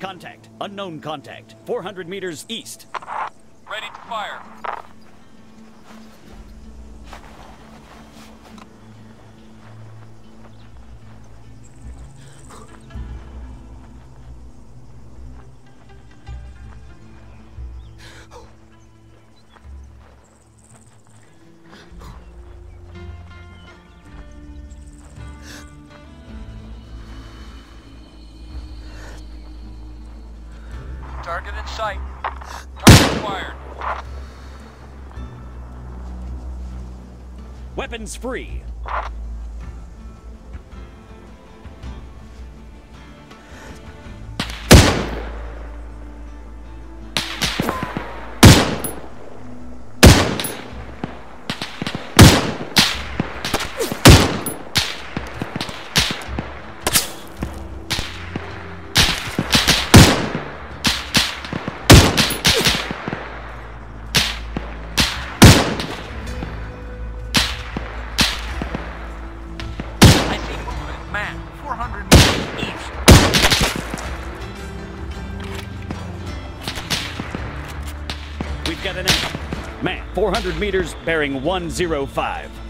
Contact. Unknown contact. 400 meters east. Ready to fire. Target in sight. Target acquired. Weapons free. An enemy. Man, 400 meters, bearing 105.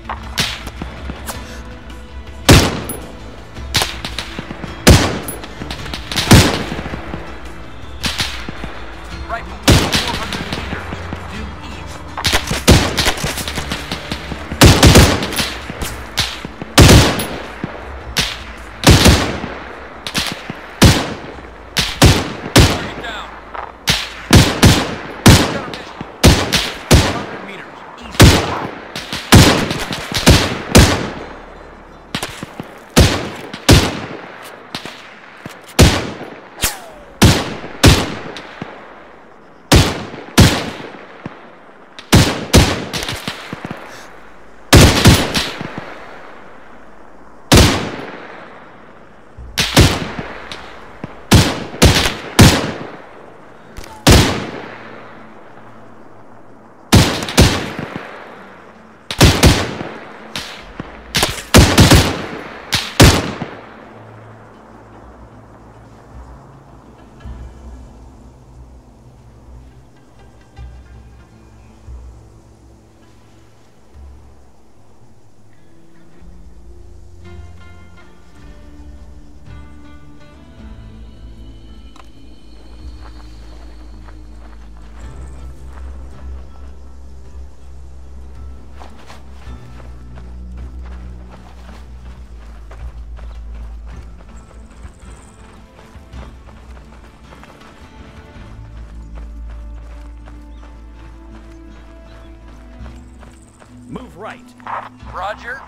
Move right. Roger.